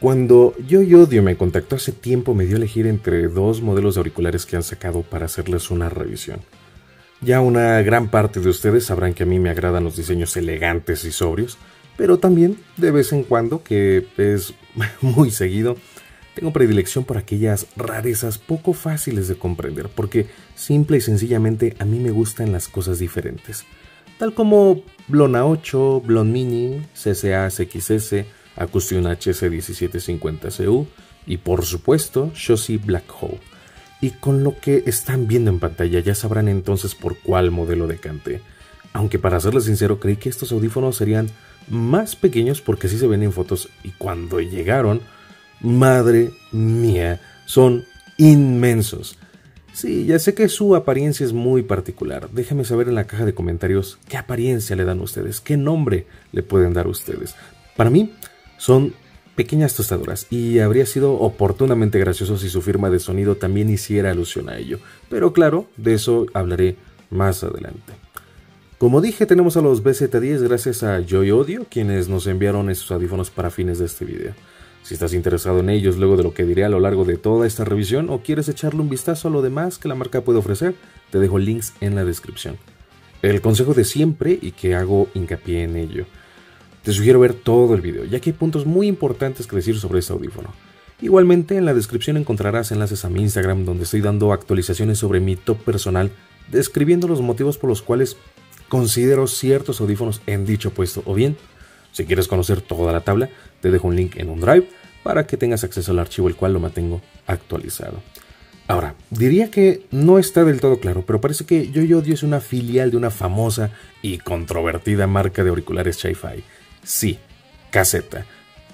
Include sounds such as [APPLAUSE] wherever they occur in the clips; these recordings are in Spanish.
Cuando Yo y Odio me contactó hace tiempo me dio a elegir entre dos modelos de auriculares que han sacado para hacerles una revisión. Ya una gran parte de ustedes sabrán que a mí me agradan los diseños elegantes y sobrios, pero también de vez en cuando, que es [LAUGHS] muy seguido, tengo predilección por aquellas rarezas poco fáciles de comprender, porque simple y sencillamente a mí me gustan las cosas diferentes, tal como Blona 8, Blon Mini, CCA Acustion HS1750CU y por supuesto Shosi Black Hole. Y con lo que están viendo en pantalla ya sabrán entonces por cuál modelo decanté. Aunque para serles sincero creí que estos audífonos serían más pequeños porque así se ven en fotos y cuando llegaron, madre mía, son inmensos. Sí, ya sé que su apariencia es muy particular. Déjenme saber en la caja de comentarios qué apariencia le dan ustedes, qué nombre le pueden dar ustedes. Para mí, son pequeñas tostadoras y habría sido oportunamente gracioso si su firma de sonido también hiciera alusión a ello. Pero claro, de eso hablaré más adelante. Como dije, tenemos a los BZ10 gracias a Joy Audio, quienes nos enviaron estos audífonos para fines de este video. Si estás interesado en ellos luego de lo que diré a lo largo de toda esta revisión o quieres echarle un vistazo a lo demás que la marca puede ofrecer, te dejo links en la descripción. El consejo de siempre y que hago hincapié en ello. Te sugiero ver todo el video, ya que hay puntos muy importantes que decir sobre este audífono. Igualmente en la descripción encontrarás enlaces a mi Instagram donde estoy dando actualizaciones sobre mi top personal, describiendo los motivos por los cuales considero ciertos audífonos en dicho puesto. O bien, si quieres conocer toda la tabla, te dejo un link en un drive para que tengas acceso al archivo el cual lo mantengo actualizado. Ahora, diría que no está del todo claro, pero parece que Yo Odio es una filial de una famosa y controvertida marca de auriculares Chi-Fi Sí, caseta.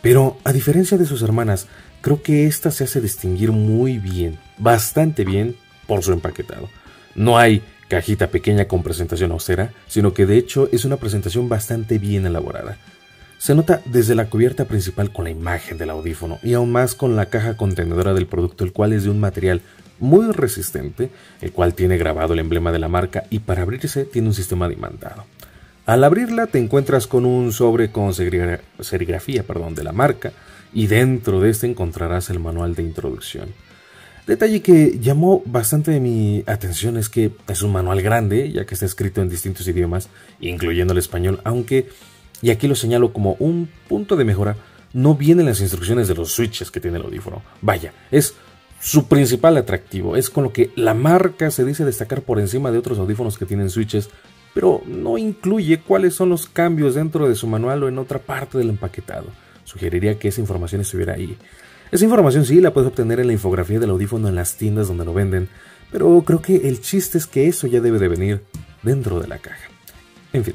Pero a diferencia de sus hermanas, creo que esta se hace distinguir muy bien, bastante bien, por su empaquetado. No hay cajita pequeña con presentación austera, sino que de hecho es una presentación bastante bien elaborada. Se nota desde la cubierta principal con la imagen del audífono y aún más con la caja contenedora del producto, el cual es de un material muy resistente, el cual tiene grabado el emblema de la marca y para abrirse tiene un sistema de imantado. Al abrirla te encuentras con un sobre con serigrafía perdón, de la marca y dentro de este encontrarás el manual de introducción. Detalle que llamó bastante mi atención es que es un manual grande, ya que está escrito en distintos idiomas, incluyendo el español, aunque, y aquí lo señalo como un punto de mejora, no vienen las instrucciones de los switches que tiene el audífono. Vaya, es su principal atractivo, es con lo que la marca se dice destacar por encima de otros audífonos que tienen switches pero no incluye cuáles son los cambios dentro de su manual o en otra parte del empaquetado. Sugeriría que esa información estuviera ahí. Esa información sí la puedes obtener en la infografía del audífono en las tiendas donde lo venden, pero creo que el chiste es que eso ya debe de venir dentro de la caja. En fin,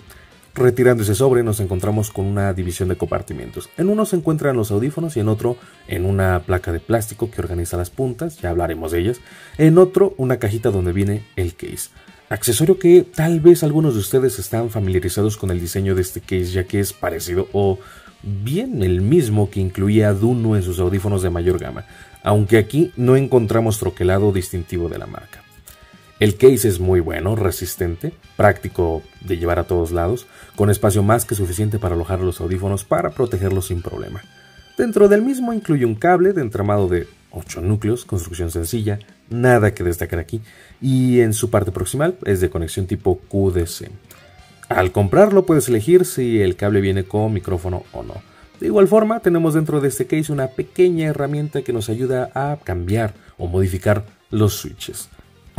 retirando ese sobre nos encontramos con una división de compartimentos. En uno se encuentran los audífonos y en otro en una placa de plástico que organiza las puntas, ya hablaremos de ellas. En otro una cajita donde viene el case. Accesorio que tal vez algunos de ustedes están familiarizados con el diseño de este case ya que es parecido o bien el mismo que incluía Duno en sus audífonos de mayor gama, aunque aquí no encontramos troquelado distintivo de la marca. El case es muy bueno, resistente, práctico de llevar a todos lados, con espacio más que suficiente para alojar los audífonos para protegerlos sin problema. Dentro del mismo incluye un cable de entramado de 8 núcleos, construcción sencilla, nada que destacar aquí, y en su parte proximal es de conexión tipo QDC. Al comprarlo puedes elegir si el cable viene con micrófono o no. De igual forma, tenemos dentro de este case una pequeña herramienta que nos ayuda a cambiar o modificar los switches.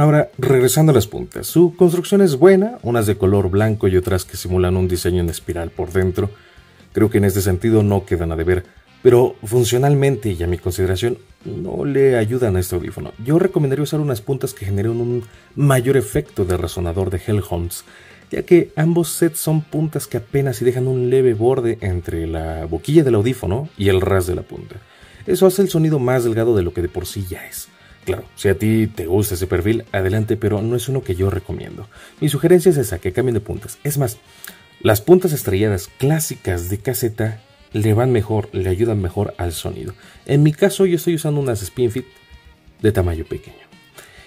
Ahora, regresando a las puntas, su construcción es buena, unas de color blanco y otras que simulan un diseño en espiral por dentro. Creo que en este sentido no quedan a deber pero funcionalmente y a mi consideración no le ayudan a este audífono. Yo recomendaría usar unas puntas que generen un mayor efecto de resonador de Hellhounds, ya que ambos sets son puntas que apenas si dejan un leve borde entre la boquilla del audífono y el ras de la punta. Eso hace el sonido más delgado de lo que de por sí ya es. Claro, si a ti te gusta ese perfil, adelante, pero no es uno que yo recomiendo. Mi sugerencia es esa, que cambien de puntas. Es más, las puntas estrelladas clásicas de caseta le van mejor, le ayudan mejor al sonido. En mi caso yo estoy usando unas Spinfit de tamaño pequeño.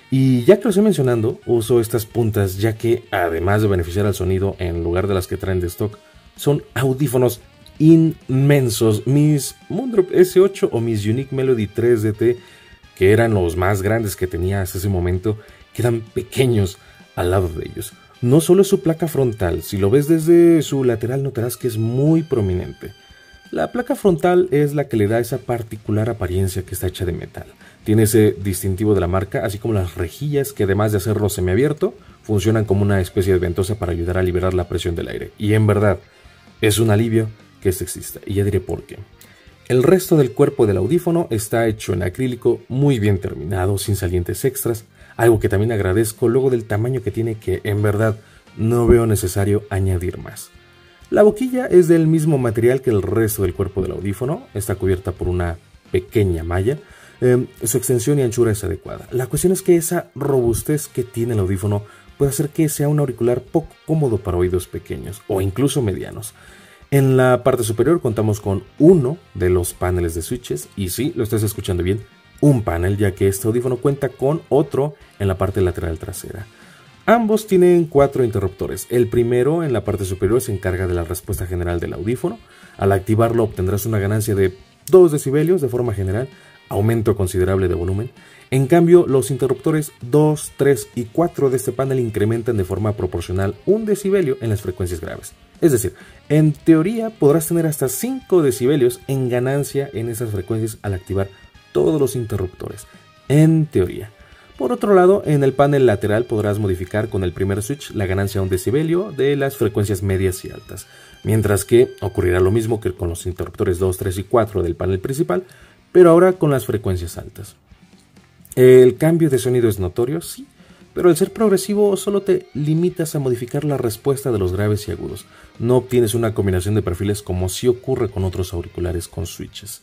Y ya que lo estoy mencionando, uso estas puntas ya que además de beneficiar al sonido en lugar de las que traen de stock, son audífonos inmensos. Mis Moondrop S8 o mis Unique Melody 3DT, que eran los más grandes que tenía hasta ese momento, quedan pequeños al lado de ellos. No solo su placa frontal, si lo ves desde su lateral notarás que es muy prominente. La placa frontal es la que le da esa particular apariencia que está hecha de metal. Tiene ese distintivo de la marca, así como las rejillas que además de hacerlo semiabierto, funcionan como una especie de ventosa para ayudar a liberar la presión del aire. Y en verdad, es un alivio que esto exista, y ya diré por qué. El resto del cuerpo del audífono está hecho en acrílico muy bien terminado, sin salientes extras, algo que también agradezco luego del tamaño que tiene que en verdad no veo necesario añadir más. La boquilla es del mismo material que el resto del cuerpo del audífono, está cubierta por una pequeña malla, em, su extensión y anchura es adecuada. La cuestión es que esa robustez que tiene el audífono puede hacer que sea un auricular poco cómodo para oídos pequeños o incluso medianos. En la parte superior contamos con uno de los paneles de switches y sí, lo estás escuchando bien, un panel ya que este audífono cuenta con otro en la parte lateral trasera. Ambos tienen cuatro interruptores. El primero en la parte superior se encarga de la respuesta general del audífono. Al activarlo obtendrás una ganancia de 2 decibelios de forma general, aumento considerable de volumen. En cambio, los interruptores 2, 3 y 4 de este panel incrementan de forma proporcional un decibelio en las frecuencias graves. Es decir, en teoría podrás tener hasta 5 decibelios en ganancia en esas frecuencias al activar todos los interruptores. En teoría. Por otro lado, en el panel lateral podrás modificar con el primer switch la ganancia a un decibelio de las frecuencias medias y altas, mientras que ocurrirá lo mismo que con los interruptores 2, 3 y 4 del panel principal, pero ahora con las frecuencias altas. El cambio de sonido es notorio, sí, pero al ser progresivo solo te limitas a modificar la respuesta de los graves y agudos. No obtienes una combinación de perfiles como si ocurre con otros auriculares con switches.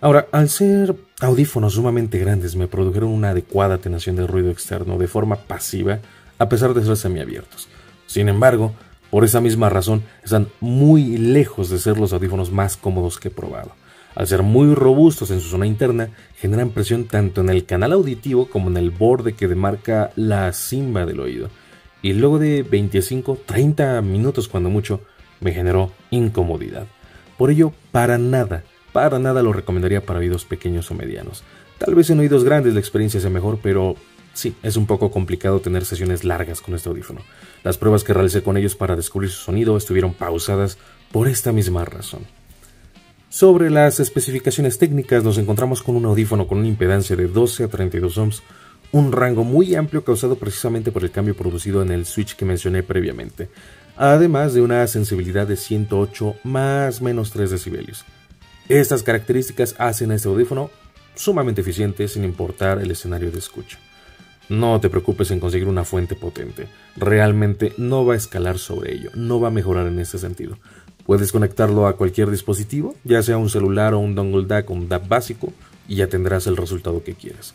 Ahora, al ser audífonos sumamente grandes, me produjeron una adecuada atenuación del ruido externo de forma pasiva, a pesar de ser semiabiertos. Sin embargo, por esa misma razón, están muy lejos de ser los audífonos más cómodos que he probado al ser muy robustos en su zona interna, generan presión tanto en el canal auditivo como en el borde que demarca la cimba del oído. Y luego de 25-30 minutos cuando mucho, me generó incomodidad. Por ello, para nada, para nada lo recomendaría para oídos pequeños o medianos. Tal vez en oídos grandes la experiencia sea mejor, pero sí, es un poco complicado tener sesiones largas con este audífono. Las pruebas que realicé con ellos para descubrir su sonido estuvieron pausadas por esta misma razón. Sobre las especificaciones técnicas nos encontramos con un audífono con una impedancia de 12 a 32 ohms, un rango muy amplio causado precisamente por el cambio producido en el switch que mencioné previamente, además de una sensibilidad de 108 más menos 3 decibelios. Estas características hacen a este audífono sumamente eficiente sin importar el escenario de escucha. No te preocupes en conseguir una fuente potente, realmente no va a escalar sobre ello, no va a mejorar en este sentido. Puedes conectarlo a cualquier dispositivo, ya sea un celular o un dongle DAC o un DAC básico, y ya tendrás el resultado que quieras.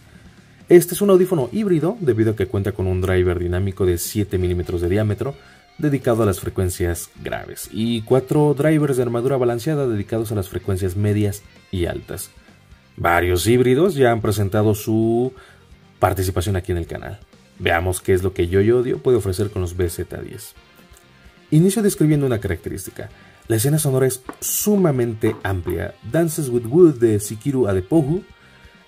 Este es un audífono híbrido debido a que cuenta con un driver dinámico de 7 milímetros de diámetro dedicado a las frecuencias graves y cuatro drivers de armadura balanceada dedicados a las frecuencias medias y altas. Varios híbridos ya han presentado su participación aquí en el canal. Veamos qué es lo que Yo y Odio puede ofrecer con los BZ10. Inicio describiendo una característica. La escena sonora es sumamente amplia. Dances with Wood de Sikiru Adepohu,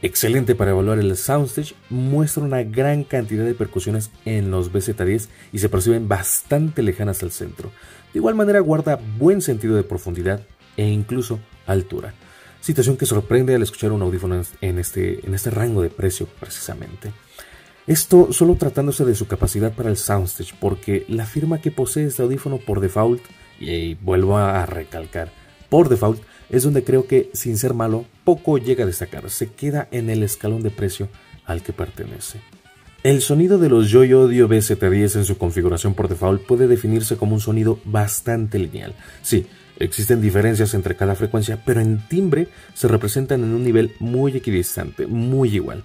excelente para evaluar el soundstage, muestra una gran cantidad de percusiones en los BZ10 y se perciben bastante lejanas al centro. De igual manera guarda buen sentido de profundidad e incluso altura. Situación que sorprende al escuchar un audífono en este, en este rango de precio precisamente. Esto solo tratándose de su capacidad para el soundstage, porque la firma que posee este audífono por default y vuelvo a recalcar, por default es donde creo que, sin ser malo, poco llega a destacar, se queda en el escalón de precio al que pertenece. El sonido de los Joy Audio BZ10 en su configuración por default puede definirse como un sonido bastante lineal. Sí, existen diferencias entre cada frecuencia, pero en timbre se representan en un nivel muy equidistante, muy igual.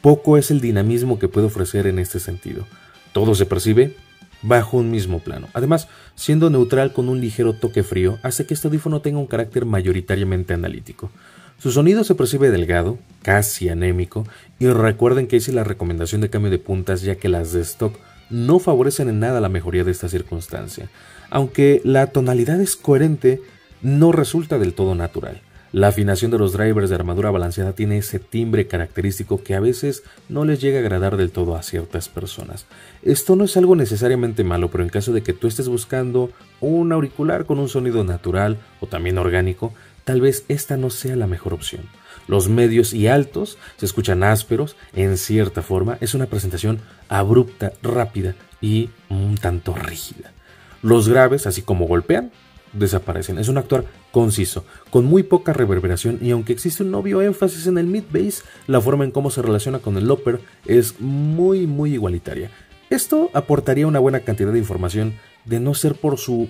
Poco es el dinamismo que puede ofrecer en este sentido. Todo se percibe bajo un mismo plano. Además, siendo neutral con un ligero toque frío, hace que este audífono tenga un carácter mayoritariamente analítico. Su sonido se percibe delgado, casi anémico, y recuerden que hice la recomendación de cambio de puntas ya que las de stock no favorecen en nada la mejoría de esta circunstancia. Aunque la tonalidad es coherente, no resulta del todo natural. La afinación de los drivers de armadura balanceada tiene ese timbre característico que a veces no les llega a agradar del todo a ciertas personas. Esto no es algo necesariamente malo, pero en caso de que tú estés buscando un auricular con un sonido natural o también orgánico, tal vez esta no sea la mejor opción. Los medios y altos se escuchan ásperos, en cierta forma, es una presentación abrupta, rápida y un tanto rígida. Los graves, así como golpean, desaparecen. Es un actuar conciso, con muy poca reverberación y aunque existe un obvio énfasis en el mid bass, la forma en cómo se relaciona con el upper es muy muy igualitaria. Esto aportaría una buena cantidad de información de no ser por su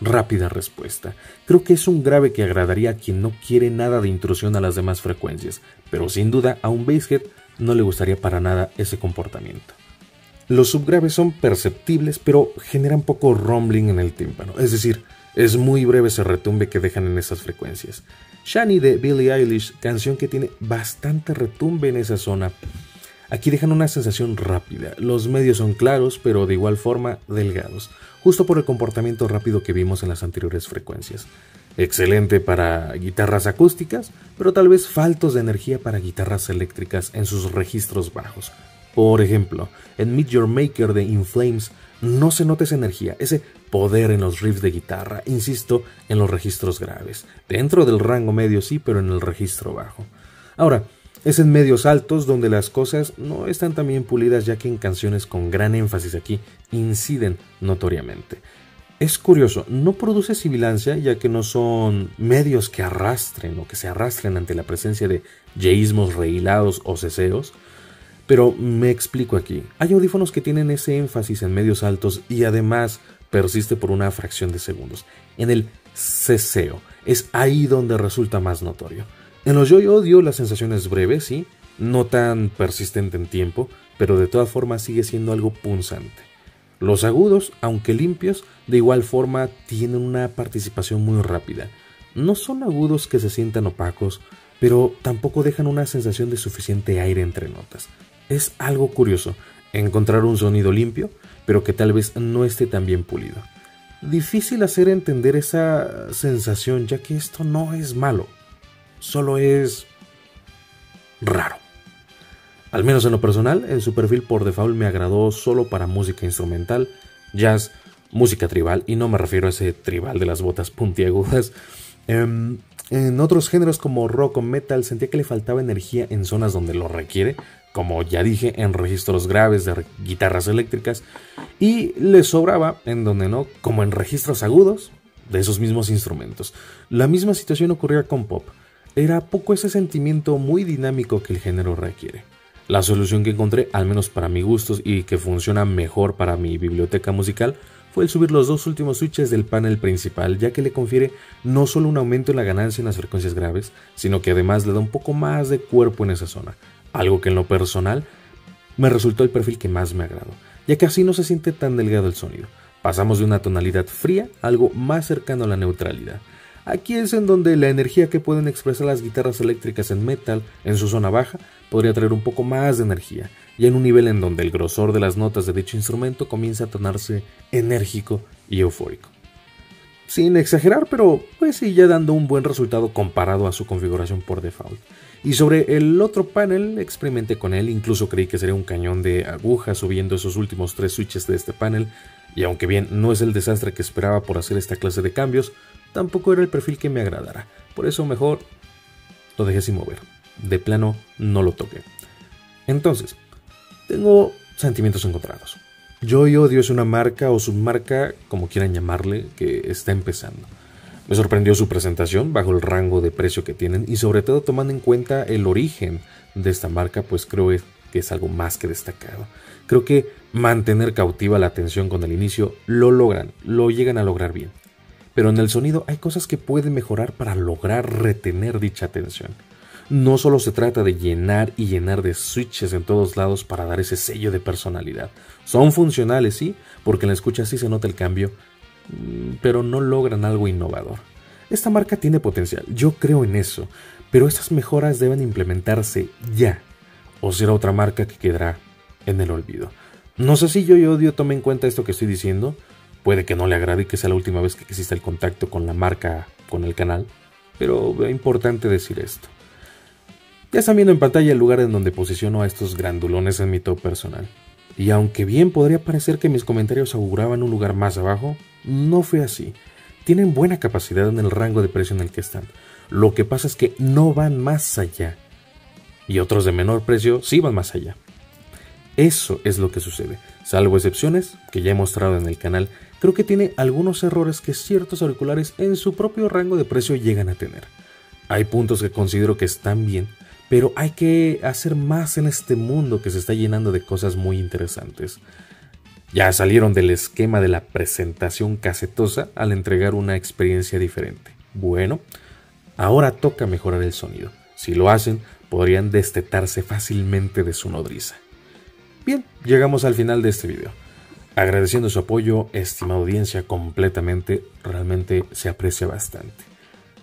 rápida respuesta. Creo que es un grave que agradaría a quien no quiere nada de intrusión a las demás frecuencias, pero sin duda a un basshead no le gustaría para nada ese comportamiento. Los subgraves son perceptibles, pero generan poco rumbling en el tímpano, es decir, es muy breve ese retumbe que dejan en esas frecuencias. Shani de Billie Eilish, canción que tiene bastante retumbe en esa zona. Aquí dejan una sensación rápida. Los medios son claros, pero de igual forma delgados, justo por el comportamiento rápido que vimos en las anteriores frecuencias. Excelente para guitarras acústicas, pero tal vez faltos de energía para guitarras eléctricas en sus registros bajos. Por ejemplo, en Meet Your Maker de In Flames no se nota esa energía, ese poder en los riffs de guitarra, insisto, en los registros graves. Dentro del rango medio sí, pero en el registro bajo. Ahora, es en medios altos donde las cosas no están tan bien pulidas ya que en canciones con gran énfasis aquí inciden notoriamente. Es curioso, no produce sibilancia ya que no son medios que arrastren o que se arrastren ante la presencia de yeísmos rehilados o ceseos, pero me explico aquí. Hay audífonos que tienen ese énfasis en medios altos y además persiste por una fracción de segundos. En el ceseo es ahí donde resulta más notorio. En los yo y odio la sensación es breve, sí, no tan persistente en tiempo, pero de todas formas sigue siendo algo punzante. Los agudos, aunque limpios, de igual forma tienen una participación muy rápida. No son agudos que se sientan opacos, pero tampoco dejan una sensación de suficiente aire entre notas. Es algo curioso encontrar un sonido limpio, pero que tal vez no esté tan bien pulido. Difícil hacer entender esa sensación, ya que esto no es malo, solo es raro. Al menos en lo personal, en su perfil por default me agradó solo para música instrumental, jazz, música tribal, y no me refiero a ese tribal de las botas puntiagudas. Em, en otros géneros como rock o metal sentía que le faltaba energía en zonas donde lo requiere, como ya dije, en registros graves de guitarras eléctricas, y le sobraba en donde no, como en registros agudos de esos mismos instrumentos. La misma situación ocurría con pop. Era poco ese sentimiento muy dinámico que el género requiere. La solución que encontré, al menos para mi gustos y que funciona mejor para mi biblioteca musical, el subir los dos últimos switches del panel principal, ya que le confiere no solo un aumento en la ganancia en las frecuencias graves, sino que además le da un poco más de cuerpo en esa zona, algo que en lo personal me resultó el perfil que más me agradó, ya que así no se siente tan delgado el sonido. Pasamos de una tonalidad fría a algo más cercano a la neutralidad. Aquí es en donde la energía que pueden expresar las guitarras eléctricas en metal, en su zona baja, podría traer un poco más de energía, y en un nivel en donde el grosor de las notas de dicho instrumento comienza a tornarse enérgico y eufórico. Sin exagerar, pero pues sí, ya dando un buen resultado comparado a su configuración por default. Y sobre el otro panel, experimenté con él, incluso creí que sería un cañón de aguja subiendo esos últimos tres switches de este panel, y aunque bien no es el desastre que esperaba por hacer esta clase de cambios, tampoco era el perfil que me agradara. Por eso mejor lo dejé sin mover. De plano no lo toqué. Entonces, tengo sentimientos encontrados. Yo y Odio es una marca o submarca, como quieran llamarle, que está empezando. Me sorprendió su presentación bajo el rango de precio que tienen y sobre todo tomando en cuenta el origen de esta marca, pues creo que es algo más que destacado. Creo que mantener cautiva la atención con el inicio lo logran, lo llegan a lograr bien. Pero en el sonido hay cosas que pueden mejorar para lograr retener dicha atención. No solo se trata de llenar y llenar de switches en todos lados para dar ese sello de personalidad. Son funcionales, sí, porque en la escucha sí se nota el cambio, Mm, pero no logran algo innovador. Esta marca tiene potencial, yo creo en eso, pero estas mejoras deben implementarse ya, o será otra marca que quedará en el olvido. No sé si yo y Odio tomen en cuenta esto que estoy diciendo, puede que no le agrade que sea la última vez que exista el contacto con la marca con el canal, pero es importante decir esto. Ya están viendo en pantalla el lugar en donde posiciono a estos grandulones en mi top personal. Y aunque bien podría parecer que mis comentarios auguraban un lugar más abajo, no fue así. Tienen buena capacidad en el rango de precio en el que están. Lo que pasa es que no van más allá. Y otros de menor precio sí van más allá. Eso es lo que sucede. Salvo excepciones, que ya he mostrado en el canal, creo que tiene algunos errores que ciertos auriculares en su propio rango de precio llegan a tener. Hay puntos que considero que están bien, pero hay que hacer más en este mundo que se está llenando de cosas muy interesantes. Ya salieron del esquema de la presentación casetosa al entregar una experiencia diferente. Bueno, ahora toca mejorar el sonido. Si lo hacen, podrían destetarse fácilmente de su nodriza. Bien, llegamos al final de este video. Agradeciendo su apoyo, estimada audiencia, completamente, realmente se aprecia bastante.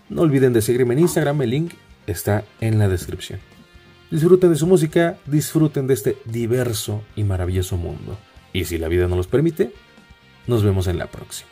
No olviden de seguirme en Instagram, el link está en la descripción. Disfruten de su música, disfruten de este diverso y maravilloso mundo. Y si la vida no los permite, nos vemos en la próxima.